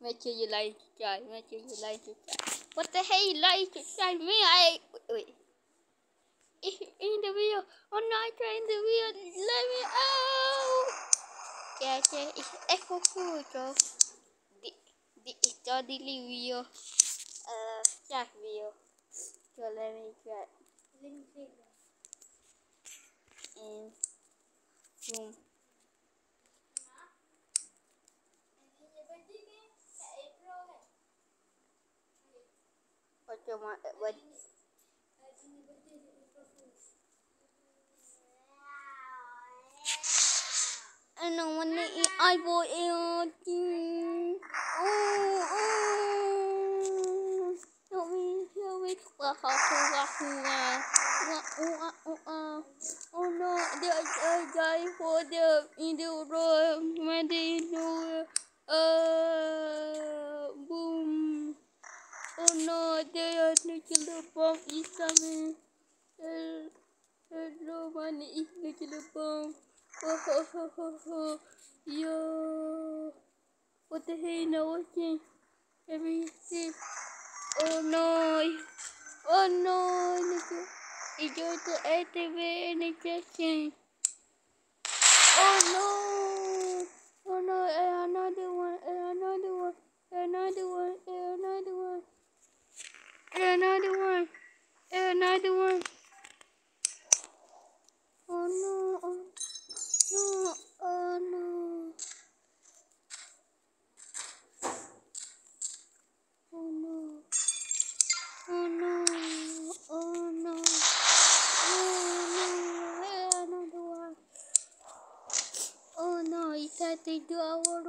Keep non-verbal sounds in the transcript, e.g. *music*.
Make sure you like, subscribe. Make sure you like, subscribe. What the hell? Like, subscribe me? I wait. *laughs* In the video, I'm not trying the video. Let me out. Yeah, yeah. It's echo cool, bro. The the it's the daily video. Uh, chat video. So let me try. Link video. And boom. What you want? What? Ano man na i-eyeball i-ating. Oh, oh. Help me, help me. Wah. Wah, wah, wah. Oh no, a guy for the in the road. When they know, uh, boom. Oh no, there's nuclear bomb is coming. Uh, Hello, man, is nuclear bomb. Oh, ho, ho, ho, ho. Yo. What the hell now? Watching everything. Oh no. Oh no. It's going to activate any testing. Oh no. Oh no. Another one. Another one. Another one. Another one. Another one. Another one. Oh no. Oh. No, oh no. Oh no. Oh no. Oh no. Oh no. Another one. Oh no, it's